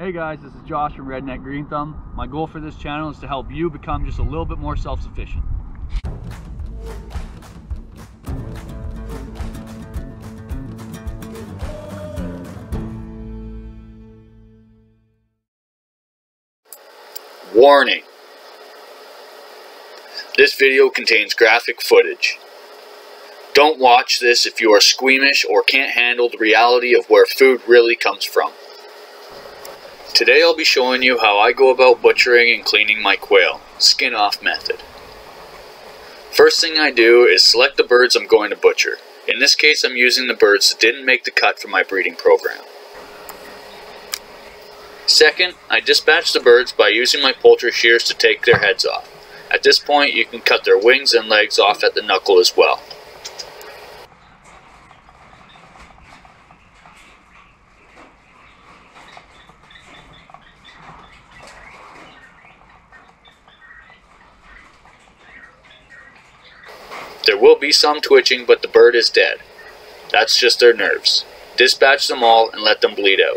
Hey guys, this is Josh from Redneck Green Thumb. My goal for this channel is to help you become just a little bit more self-sufficient. Warning! This video contains graphic footage. Don't watch this if you are squeamish or can't handle the reality of where food really comes from. Today I'll be showing you how I go about butchering and cleaning my quail, skin off method. First thing I do is select the birds I'm going to butcher. In this case I'm using the birds that didn't make the cut for my breeding program. Second, I dispatch the birds by using my poultry shears to take their heads off. At this point you can cut their wings and legs off at the knuckle as well. There will be some twitching, but the bird is dead. That's just their nerves. Dispatch them all and let them bleed out.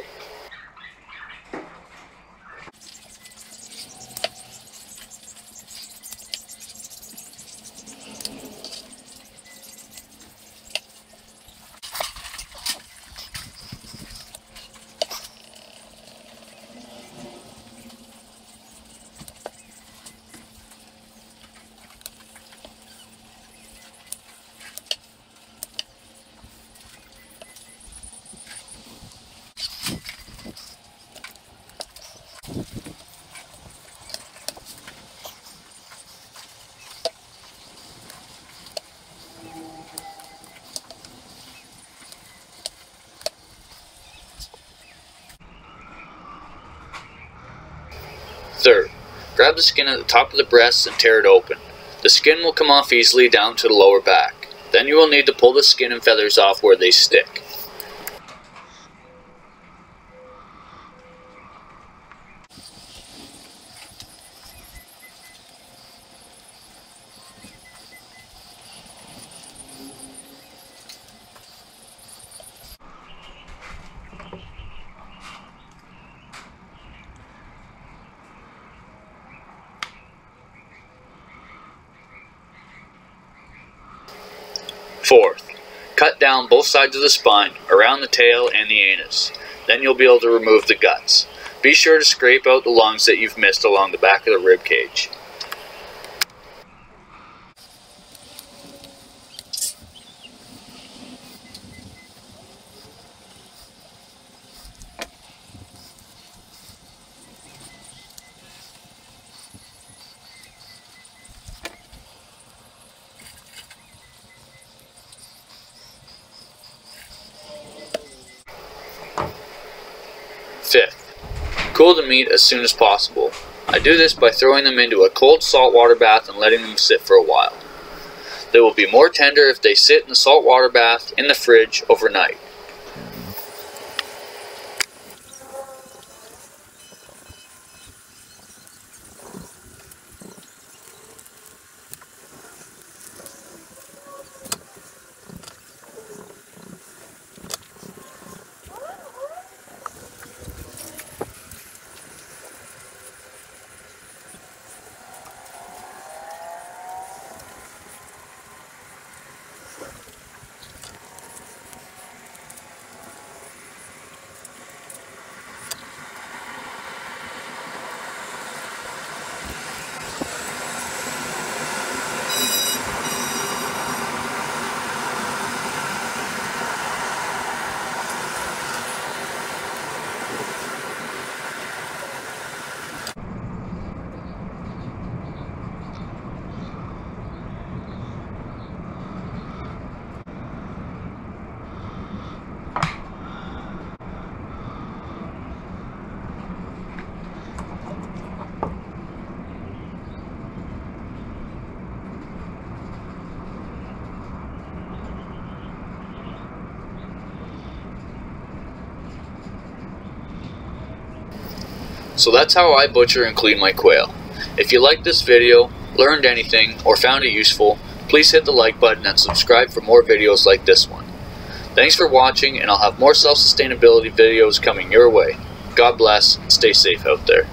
Third, grab the skin at the top of the breasts and tear it open. The skin will come off easily down to the lower back. Then you will need to pull the skin and feathers off where they stick. Fourth, cut down both sides of the spine, around the tail and the anus. Then you'll be able to remove the guts. Be sure to scrape out the lungs that you've missed along the back of the rib cage. Fifth, cool the meat as soon as possible. I do this by throwing them into a cold salt water bath and letting them sit for a while. They will be more tender if they sit in the salt water bath in the fridge overnight. So that's how I butcher and clean my quail. If you liked this video, learned anything, or found it useful, please hit the like button and subscribe for more videos like this one. Thanks for watching and I'll have more self-sustainability videos coming your way. God bless, and stay safe out there.